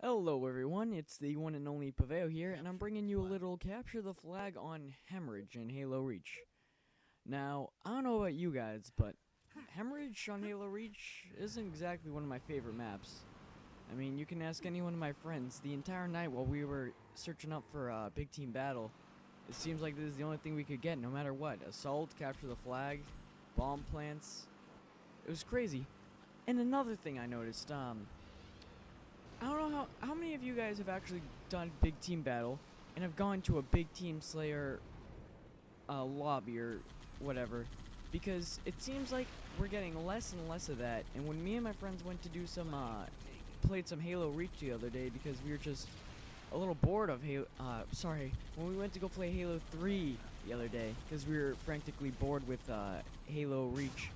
Hello everyone, it's the one and only Paveo here, and I'm bringing you a little capture the flag on Hemorrhage in Halo Reach. Now, I don't know about you guys, but Hemorrhage on Halo Reach isn't exactly one of my favorite maps. I mean, you can ask any one of my friends, the entire night while we were searching up for a uh, big team battle, it seems like this is the only thing we could get, no matter what. Assault, capture the flag, bomb plants. It was crazy. And another thing I noticed, um, I don't know how how many of you guys have actually done big team battle and have gone to a big team slayer uh, lobby or whatever? Because it seems like we're getting less and less of that. And when me and my friends went to do some uh, played some Halo Reach the other day because we were just a little bored of Halo uh, sorry when we went to go play Halo 3 the other day because we were frantically bored with uh, Halo Reach.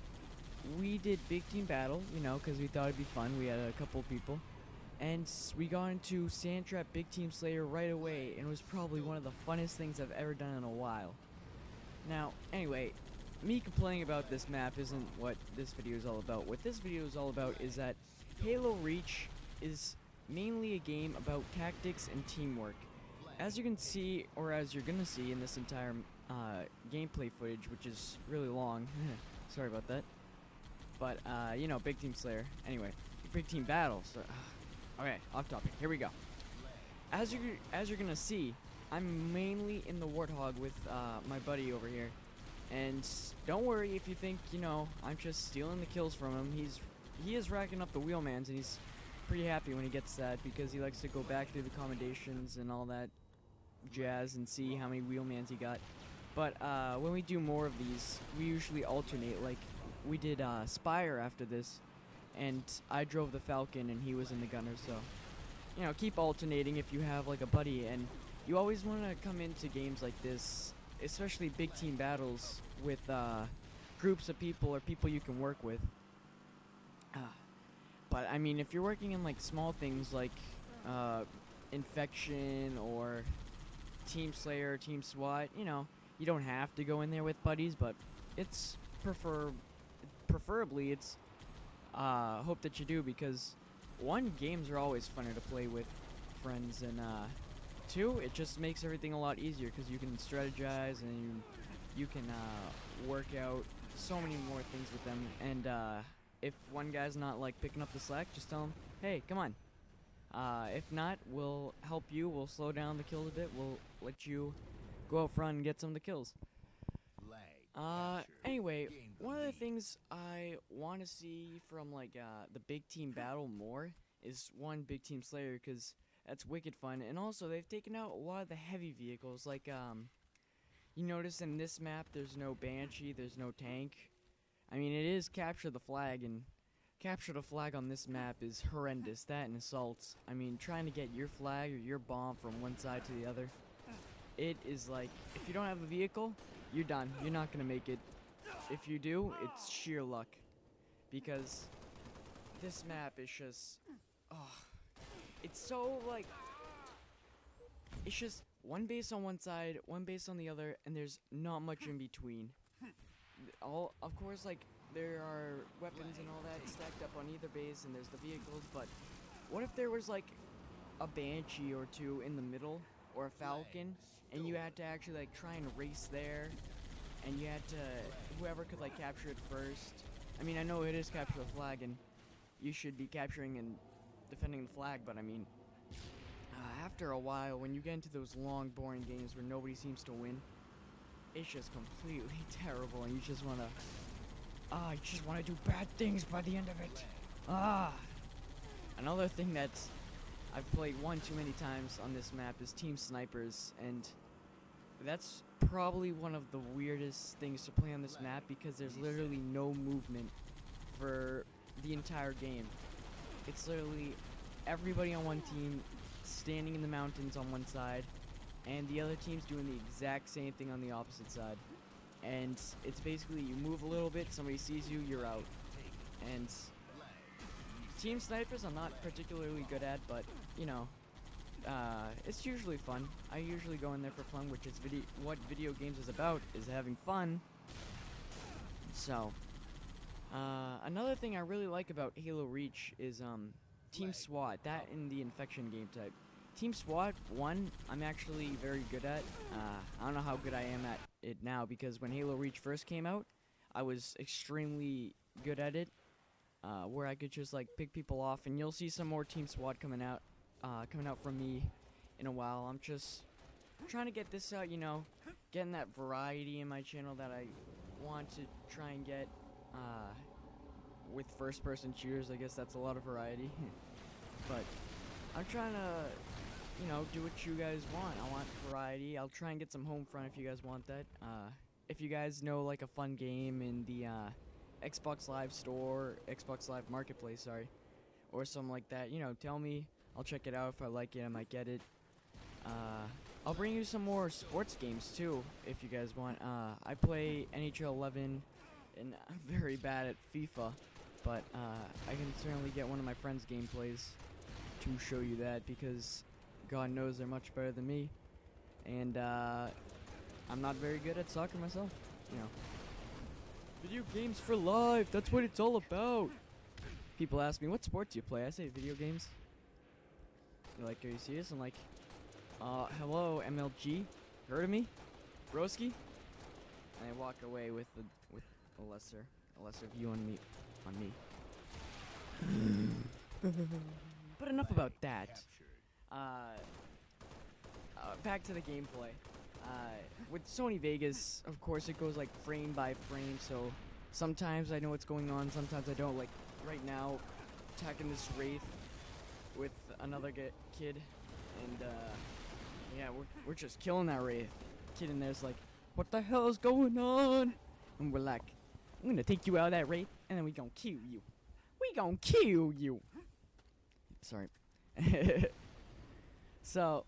We did big team battle you know because we thought it'd be fun. We had a couple people and we got into Sandtrap Big Team Slayer right away, and it was probably one of the funnest things I've ever done in a while. Now, anyway, me complaining about this map isn't what this video is all about. What this video is all about is that Halo Reach is mainly a game about tactics and teamwork. As you can see, or as you're gonna see in this entire uh, gameplay footage, which is really long, sorry about that, but, uh, you know, Big Team Slayer. Anyway, Big Team Battle, so, uh, Okay, off topic. Here we go. As you as you're gonna see, I'm mainly in the Warthog with uh, my buddy over here, and don't worry if you think you know I'm just stealing the kills from him. He's he is racking up the wheelmans, and he's pretty happy when he gets that because he likes to go back through the commendations and all that jazz and see how many wheelmans he got. But uh, when we do more of these, we usually alternate. Like we did uh, Spire after this, and I drove the Falcon and he was in the Gunner, so you know, keep alternating if you have like a buddy and you always want to come into games like this, especially big team battles with uh, groups of people or people you can work with. Uh, but I mean, if you're working in like small things like uh, infection or team slayer, team SWAT, you know, you don't have to go in there with buddies, but it's prefer preferably it's uh, hope that you do because one, games are always funner to play with friends, and uh, two, it just makes everything a lot easier because you can strategize and you, you can uh, work out so many more things with them. And uh, if one guy's not like picking up the slack, just tell him, hey, come on. Uh, if not, we'll help you. We'll slow down the kills a bit. We'll let you go out front and get some of the kills. Uh, anyway, one of the things I want to see from like uh, the big team battle more is one big team slayer because that's wicked fun, and also they've taken out a lot of the heavy vehicles. Like um, you notice in this map, there's no banshee, there's no tank. I mean, it is capture the flag, and capture the flag on this map is horrendous. That and assaults. I mean, trying to get your flag or your bomb from one side to the other it is like if you don't have a vehicle, you're done. You're not gonna make it. If you do, it's sheer luck, because this map is just, oh, it's so like, it's just one base on one side, one base on the other, and there's not much in between. All, of course, like there are weapons and all that stacked up on either base, and there's the vehicles. But what if there was like a banshee or two in the middle? or a falcon and you had to actually like try and race there and you had to whoever could like capture it first. I mean i know it is capture the flag and you should be capturing and defending the flag but i mean uh, after a while when you get into those long boring games where nobody seems to win it's just completely terrible and you just want to ah you just want to do bad things by the end of it. Ah. Another thing that's I've played one too many times on this map is Team Snipers, and that's probably one of the weirdest things to play on this map because there's literally no movement for the entire game. It's literally everybody on one team standing in the mountains on one side, and the other team's doing the exact same thing on the opposite side. And it's basically you move a little bit, somebody sees you, you're out. And Team snipers I'm not particularly good at, but, you know, uh, it's usually fun. I usually go in there for fun, which is video what video games is about, is having fun. So, uh, another thing I really like about Halo Reach is, um, Team SWAT, that in the infection game type. Team SWAT, one, I'm actually very good at. Uh, I don't know how good I am at it now because when Halo Reach first came out, I was extremely good at it. Uh, where I could just like pick people off, and you'll see some more Team SWAT coming out, uh, coming out from me in a while. I'm just trying to get this out, you know, getting that variety in my channel that I want to try and get. Uh, with first-person shooters, I guess that's a lot of variety. but I'm trying to, you know, do what you guys want. I want variety. I'll try and get some Homefront if you guys want that. Uh, if you guys know like a fun game in the uh, Xbox Live Store, Xbox Live Marketplace, sorry, or something like that, you know, tell me. I'll check it out. If I like it, I might get it. Uh, I'll bring you some more sports games too, if you guys want. Uh, I play NHL 11, and I'm very bad at FIFA, but uh, I can certainly get one of my friends' gameplays to show you that because God knows they're much better than me, and uh, I'm not very good at soccer myself. You know, video games for life. That's what it's all about. People ask me, "What sport do you play?" I say, "Video games." They're like, "Are you serious?" I'm like, uh, hello, MLG. Heard of me? Broski? And I walk away with the with a lesser a lesser view on me on me. but enough about that. Uh, uh, back to the gameplay. Uh, with Sony Vegas, of course, it goes like frame by frame. So sometimes I know what's going on, sometimes I don't. Like right now, attacking this wraith with another kid, and uh, yeah, we're, we're just killing that Wraith. Kid in there's like, what the hell is going on? And we're like, I'm gonna take you out of that Wraith, and then we gonna kill you. We gonna kill you. Sorry. so,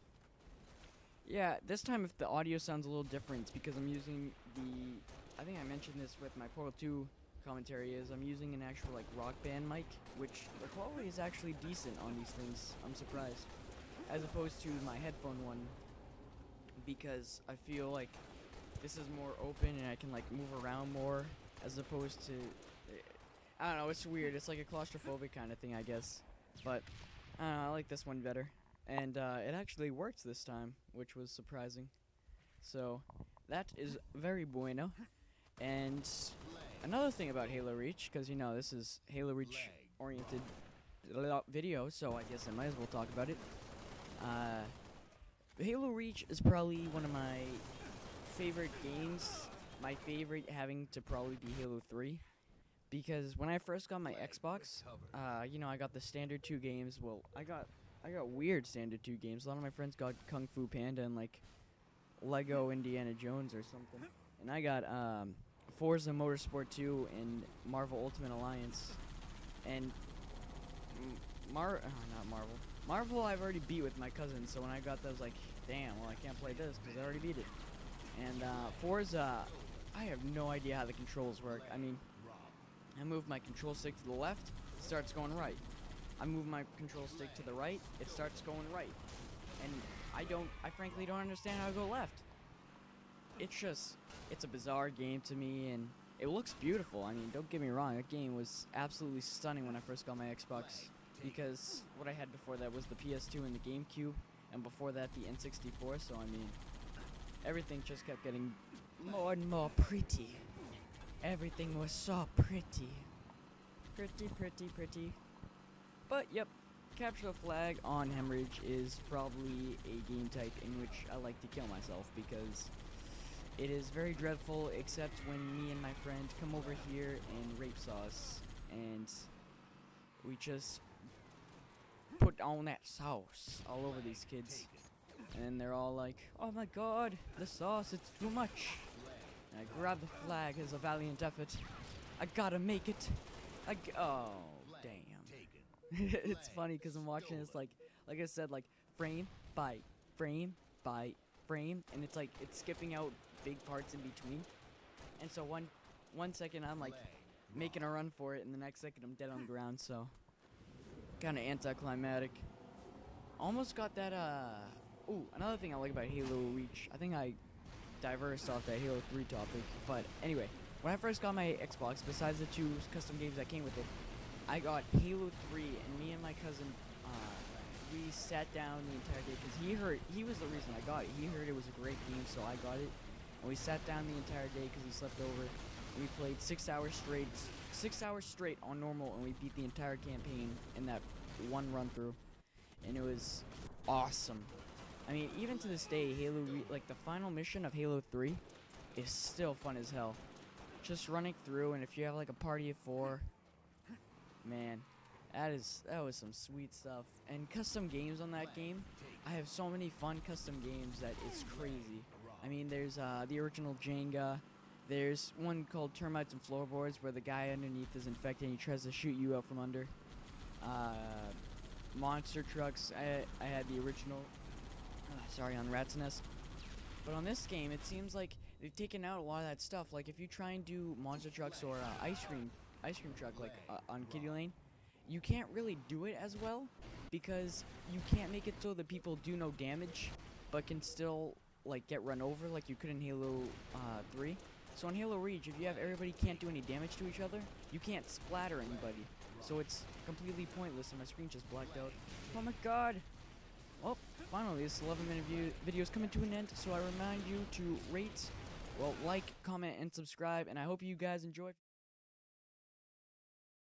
yeah, this time if the audio sounds a little different, because I'm using the, I think I mentioned this with my Portal 2 commentary, is I'm using an actual like rock band mic, which the quality is actually decent on these things. I'm surprised as opposed to my headphone one because I feel like this is more open and I can like move around more as opposed to eh, I don't know, it's weird. It's like a claustrophobic kind of thing, I guess. But I, know, I like this one better. And uh, it actually worked this time, which was surprising. So that is very bueno. And another thing about Halo Reach, because you know this is Halo Reach oriented video, so I guess I might as well talk about it. Uh, Halo Reach is probably one of my favorite games. My favorite having to probably be Halo 3. Because when I first got my Xbox, uh, you know, I got the standard two games. Well, I got I got weird standard two games. A lot of my friends got Kung Fu Panda and like Lego Indiana Jones or something. And I got um, Forza Motorsport 2 and Marvel Ultimate Alliance. And Mar oh, not Marvel. Marvel I've already beat with my cousin, so when I got that, I was like, damn, well, I can't play this because I already beat it. And uh, Forza, I have no idea how the controls work. I mean, I move my control stick to the left, starts going right. I move my control stick to the right, it starts going right. And I don't, I frankly don't understand how to go left. It's just, it's a bizarre game to me, and it looks beautiful. I mean, don't get me wrong, that game was absolutely stunning when I first got my Xbox because what I had before that was the PS2 and the GameCube, and before that the N64. So I mean, everything just kept getting more and more pretty. Everything was so pretty, pretty, pretty, pretty. But yep, capture the flag on Hemorrhage is probably a game type in which I like to kill myself because it is very dreadful except when me and my friend come over here and rape sauce and we just put on that sauce all over these kids. And they're all like, oh my god, the sauce, it's too much. And I grab the flag as a valiant effort. I gotta make it. I g oh. it's funny because I'm watching this like, like I said, like frame by frame by frame, and it's like it's skipping out big parts in between. And so one, one second I'm like making a run for it, and the next second I'm dead on the ground. So kind of anticlimactic. Almost got that, uh... Ooh, another thing I like about Halo Reach. I think I diversed off that Halo 3 topic. But anyway, when I first got my Xbox, besides the two custom games that came with it, I got Halo 3, and me and my cousin, uh, we sat down the entire day because he heard he was the reason I got it. He heard it was a great game, so I got it. And we sat down the entire day because he slept over. And we played six hours straight, six hours straight on normal, and we beat the entire campaign in that one run through. And it was awesome. I mean, even to this day, Halo, like the final mission of Halo 3, is still fun as hell. Just running through, and if you have like a party of four, man, that is that was some sweet stuff. And custom games on that game, I have so many fun custom games that it's crazy. I mean, there's uh, the original Jenga. There's one called Termites and Floorboards where the guy underneath is infected and he tries to shoot you out from under. Uh, monster trucks. I I had the original. Uh, sorry, on Rat's Nest. But on this game, it seems like they've taken out a lot of that stuff. Like if you try and do monster trucks or uh, ice cream ice cream truck like uh, on Kitty Lane, you can't really do it as well because you can't make it so that people do no damage, but can still like get run over like you could in Halo uh, 3. So in Halo Reach, if you have everybody can't do any damage to each other, you can't splatter anybody. So it's completely pointless, and my screen just blacked out. Oh my god! Well, finally, this 11 minute view video is coming to an end, so I remind you to rate, well, like, comment, and subscribe, and I hope you guys enjoy.